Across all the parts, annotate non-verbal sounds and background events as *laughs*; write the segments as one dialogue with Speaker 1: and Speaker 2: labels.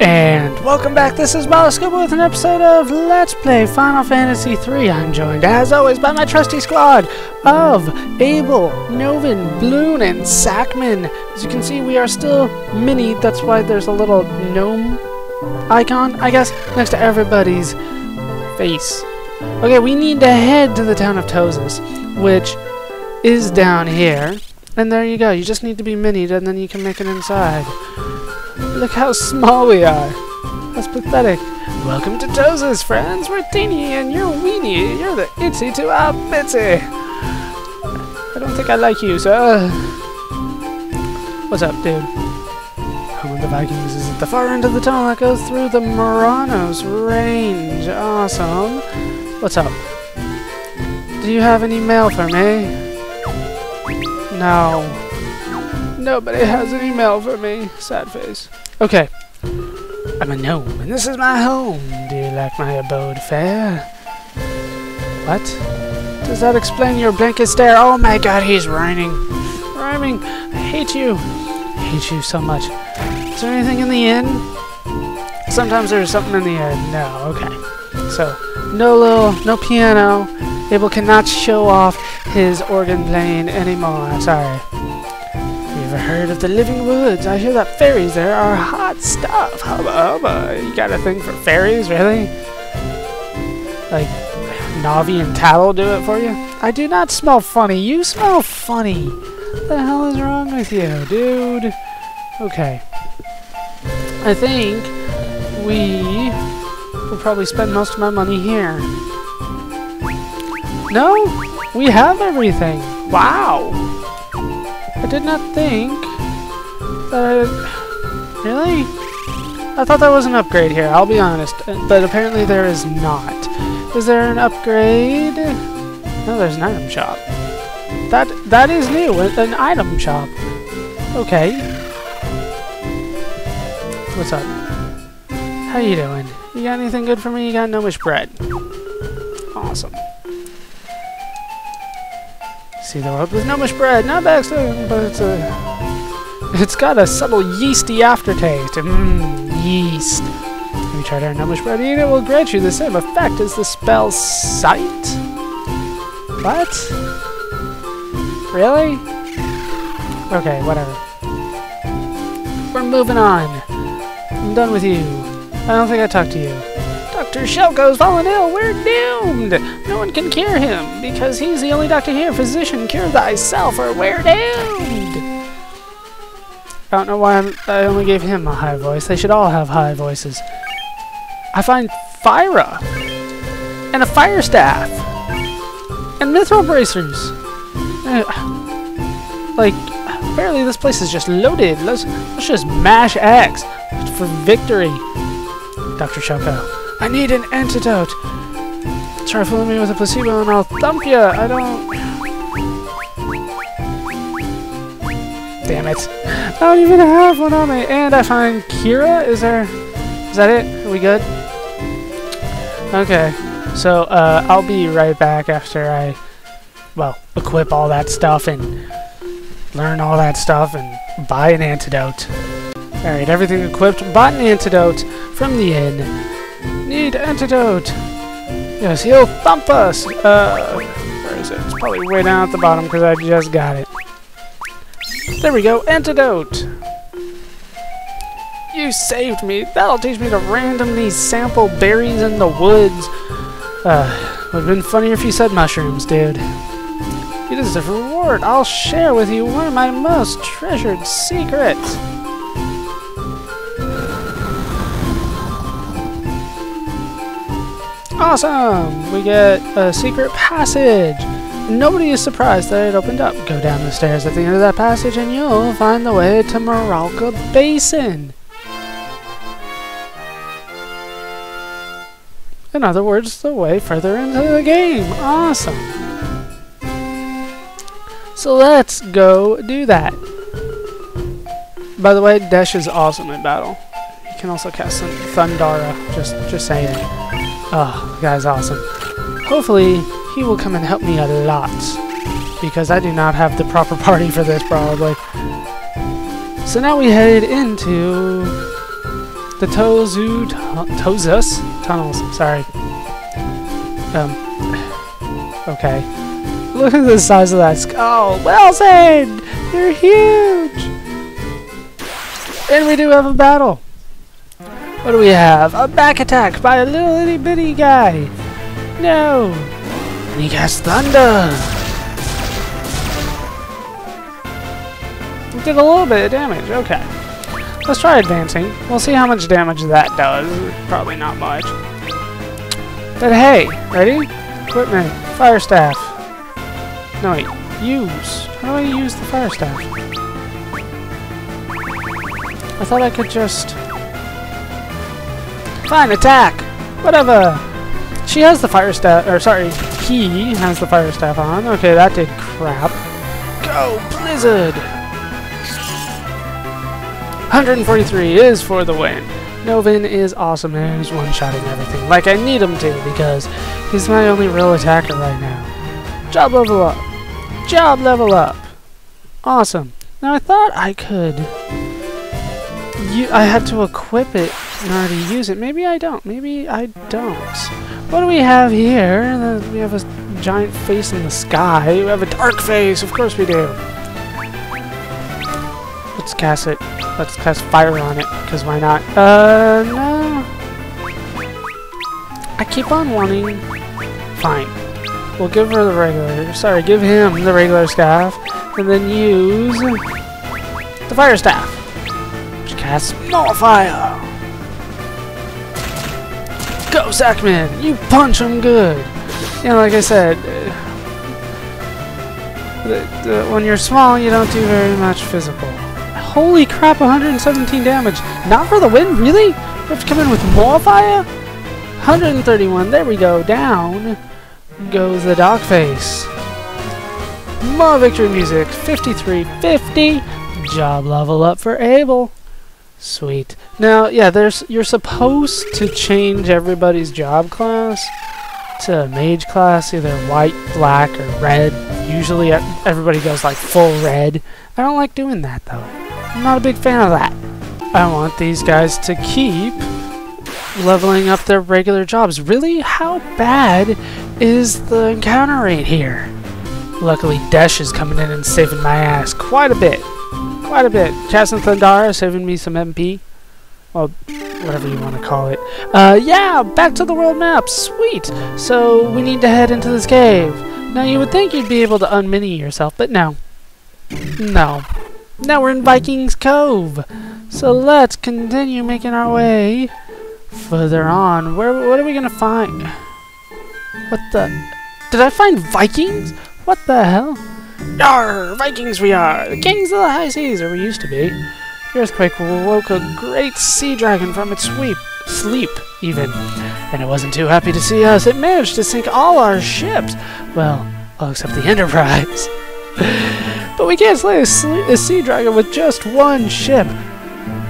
Speaker 1: And welcome back, this is Ballerscuba with an episode of Let's Play Final Fantasy III. I'm joined, as always, by my trusty squad of Abel, Novin, Bloon, and Sackman. As you can see, we are still mini, that's why there's a little gnome icon, I guess, next to everybody's face. Okay, we need to head to the town of Tozus, which is down here. And there you go, you just need to be minied and then you can make it inside. Look how small we are. That's pathetic. Welcome to Tozus, friends. We're teeny and you're weeny. You're the itsy to our bitsy. I don't think I like you, sir. What's up, dude? Home of the Vikings is at the far end of the tunnel that goes through the Muranos Range. Awesome. What's up? Do you have any mail for me? No. Nobody has any mail for me. Sad face. Okay. I'm a gnome, and this is my home. Do you like my abode fair? What? Does that explain your blanket stare? Oh my god, he's rhyming. Rhyming. I hate you. I hate you so much. Is there anything in the inn? Sometimes there's something in the inn. No, okay. So, no little, no piano. Abel cannot show off his organ playing anymore. Sorry ever heard of the Living Woods? I hear that fairies there are hot stuff. Hubba hubba. You got a thing for fairies, really? Like, Navi and Tatl do it for you? I do not smell funny. You smell funny. What the hell is wrong with you, dude? Okay. I think we will probably spend most of my money here. No? We have everything. Wow. Did not think that I... Really? I thought there was an upgrade here, I'll be honest. But apparently there is not. Is there an upgrade? No, there's an item shop. That That is new, an item shop. Okay. What's up? How you doing? You got anything good for me? You got gnomish bread. Awesome. See the world with gnomish bread. Not that exciting, but it's a... It's got a subtle yeasty aftertaste. Mmm, yeast. Have you tried our gnomish bread? It will grant you the same effect as the spell Sight? What? Really? Okay, whatever. We're moving on. I'm done with you. I don't think I talked to you. Dr. Shelko's fallen ill. We're doomed. No one can cure him because he's the only doctor here. Physician, cure thyself or we're doomed. I don't know why I'm, i only gave him a high voice. They should all have high voices. I find Fira and a fire staff and mithril bracers. Uh, like, apparently this place is just loaded. Let's let's just mash X for victory. Dr. Shelko. I need an antidote. Try fooling me with a placebo and I'll thump you. I don't... Damn it. I don't even have one on me. And I find Kira. Is there... Is that it? Are we good? Okay. So, uh, I'll be right back after I, well, equip all that stuff and learn all that stuff and buy an antidote. Alright, everything equipped. Bought an antidote from the inn. Need antidote! Yes, he'll thump us! Uh, where is it? It's probably way down at the bottom because I just got it. There we go, antidote! You saved me! That'll teach me to randomly sample berries in the woods! Uh, would have been funnier if you said mushrooms, dude. You deserve a reward! I'll share with you one of my most treasured secrets! Awesome! We get a secret passage! Nobody is surprised that it opened up. Go down the stairs at the end of that passage and you'll find the way to Maralka Basin! In other words, the way further into the game. Awesome! So let's go do that. By the way, Desh is awesome in battle. He can also cast some Thundara, just, just saying. Oh, the guy's awesome. Hopefully, he will come and help me a lot. Because I do not have the proper *laughs* party for this, probably. So now we head into the Tozu Tozus tunnels. Sorry. Um. Okay. Look at the size of that skull. Well said. You're huge. And we do have a battle. What do we have? A back attack by a little itty bitty guy. No. And he casts thunder. Did a little bit of damage. Okay. Let's try advancing. We'll see how much damage that does. Probably not much. But hey, ready? Equipment. Fire staff. No, wait. Use. How do I use the fire staff? I thought I could just... Fine, attack! Whatever! She has the fire staff, or sorry, he has the fire staff on. Okay, that did crap. Go, Blizzard! 143 is for the win. Novin is awesome and he's one-shotting everything like I need him to because he's my only real attacker right now. Job level up. Job level up. Awesome. Now I thought I could... You, I had to equip it to use it. Maybe I don't. Maybe I don't. What do we have here? We have a giant face in the sky. We have a dark face. Of course we do. Let's cast it. Let's cast fire on it, because why not? Uh, no. I keep on wanting... Fine. We'll give her the regular... Sorry, give him the regular staff, and then use... The fire staff. Which casts more fire. Sackman! You punch him good! You know, like I said... Uh, when you're small, you don't do very much physical. Holy crap, 117 damage. Not for the win, really? We have to come in with more fire? 131, there we go, down goes the dog face. More victory music, 5350. Job level up for Abel. Sweet. Now, yeah, there's you're supposed to change everybody's job class to mage class, either white, black, or red. Usually everybody goes like full red. I don't like doing that though. I'm not a big fan of that. I want these guys to keep leveling up their regular jobs. Really? How bad is the encounter rate here? Luckily, Desh is coming in and saving my ass quite a bit. Quite a bit. Chas and Thundara saving me some MP. Well, whatever you want to call it. Uh, yeah, back to the world map. Sweet. So, we need to head into this cave. Now, you would think you'd be able to unmini yourself, but no. No. Now we're in Vikings Cove. So let's continue making our way further on. Where what are we gonna find? What the Did I find Vikings? What the hell? Vikings we are! The kings of the high seas, or we used to be. The earthquake woke a great sea dragon from its sweep sleep, even. And it wasn't too happy to see us. It managed to sink all our ships. Well, all except the *laughs* Enterprise. But we can't slay a, a sea dragon with just one ship.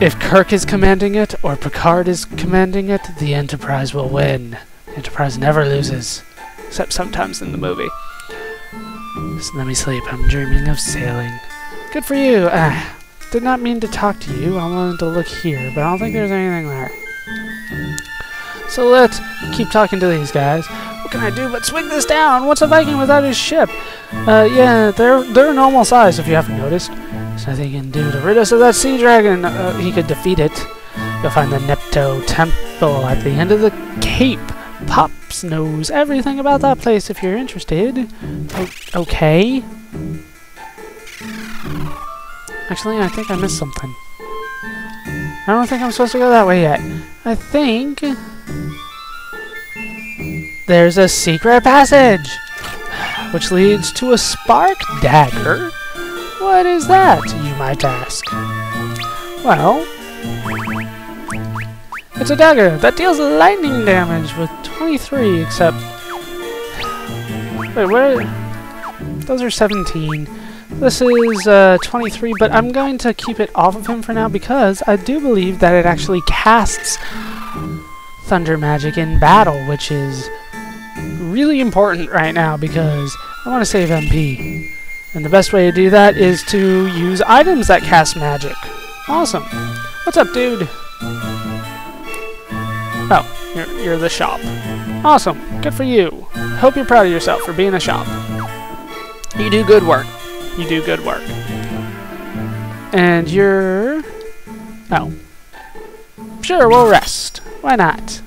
Speaker 1: If Kirk is commanding it, or Picard is commanding it, the Enterprise will win. Enterprise never loses. Except sometimes in the movie. So let me sleep. I'm dreaming of sailing. Good for you. Ah, did not mean to talk to you. I wanted to look here, but I don't think there's anything there. So let's keep talking to these guys. What can I do but swing this down? What's a Viking without his ship? Uh, yeah, they're they're normal size if you haven't noticed. There's nothing you can do to rid us of that sea dragon. Uh, he could defeat it. You'll find the Nepto Temple at the end of the cape. Knows everything about that place if you're interested. O okay. Actually, I think I missed something. I don't think I'm supposed to go that way yet. I think... There's a secret passage! Which leads to a spark dagger? What is that, you might ask? Well, it's a dagger that deals lightning damage with 23, except... Wait, what? Those are 17. This is uh, 23, but I'm going to keep it off of him for now because I do believe that it actually casts thunder magic in battle, which is really important right now because I want to save MP. And the best way to do that is to use items that cast magic. Awesome. What's up, dude? Oh, you're, you're the shop. Awesome. Good for you. Hope you're proud of yourself for being a shop. You do good work. You do good work. And you're... Oh. Sure, we'll rest. Why not?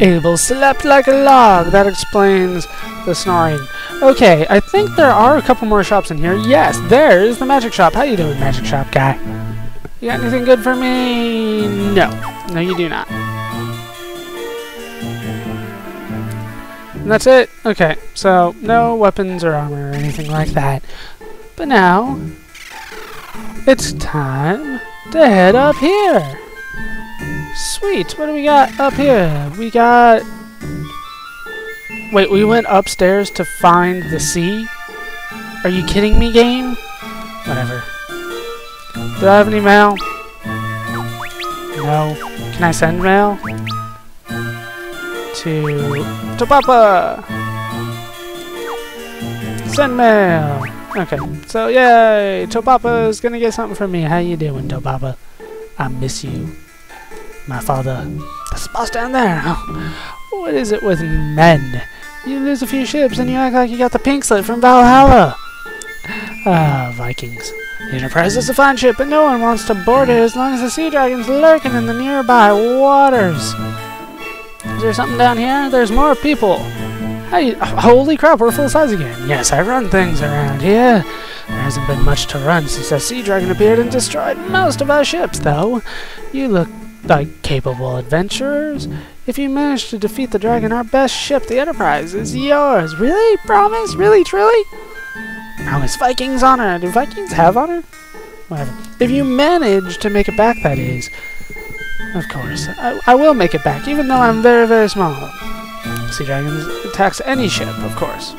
Speaker 1: Abel slept like a log. That explains the snoring. Okay, I think there are a couple more shops in here. Yes, there's the magic shop. How you doing, magic shop guy? You got anything good for me? No. No, you do not. And that's it? Okay, so no weapons or armor or anything like that. But now, it's time to head up here. Sweet, what do we got up here? We got... Wait, we went upstairs to find the sea? Are you kidding me, game? Whatever. Do I have any mail? No. Can I send mail? To... Topapa! Send mail! Okay, so yay! Topapa's gonna get something from me. How you doing, Topapa? I miss you. My father. The boss down there. *laughs* What is it with men? You lose a few ships and you act like you got the pink slip from Valhalla. Ah, Vikings. The Enterprise is a fine ship, but no one wants to board it as long as the sea dragon's lurking in the nearby waters. There something down here? There's more people. Hey, holy crap, we're full size again. Yes, I run things around here. There hasn't been much to run since the sea dragon appeared and destroyed most of our ships, though. You look like capable adventurers. If you manage to defeat the dragon, our best ship, the Enterprise, is yours. Really? Promise? Really? Truly? Promise Vikings honor. Do Vikings have honor? Whatever. If you manage to make it back, that is. Of course. I, I will make it back, even though I'm very, very small. Sea dragons attacks any ship, of course.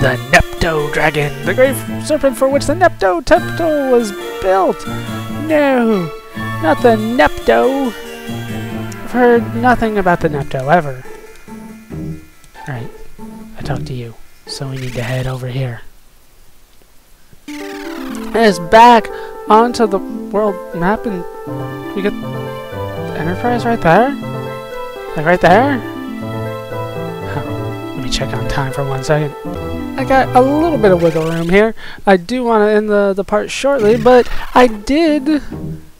Speaker 1: The Nepto Dragon, the great serpent for which the Nepto Temple was built. No, not the Nepto. I've heard nothing about the Nepto ever. Alright, I talked to you, so we need to head over here. And it's back onto the world map, and we get Enterprise right there? Like right there? Let me check on time for one second. I got a little bit of wiggle room here. I do want to end the, the part shortly, but I did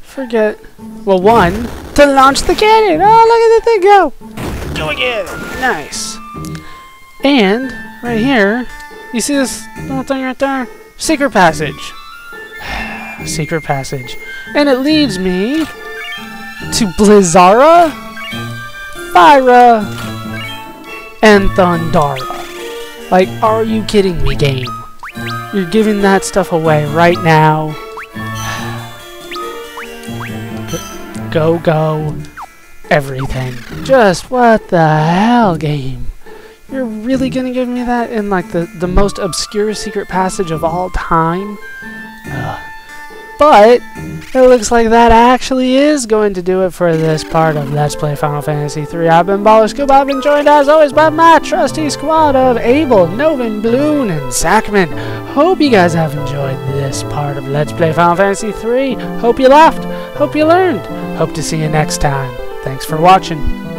Speaker 1: forget, well, one, to launch the cannon. Oh, look at the thing go. Go again. Nice. And, right here, you see this little thing right there? Secret passage. *sighs* Secret passage. And it leads me to Blizzara, Fira, and Thundara. Like, are you kidding me, game? You're giving that stuff away right now. Go, go. Everything. Just what the hell, game? You're really gonna give me that in, like, the, the most obscure secret passage of all time? Ugh. But, it looks like that actually is going to do it for this part of Let's Play Final Fantasy III. I've been Ballerscuba. I've been joined as always by my trusty squad of Abel, Novin, Bloon, and Sackman. Hope you guys have enjoyed this part of Let's Play Final Fantasy III. Hope you laughed. Hope you learned. Hope to see you next time. Thanks for watching.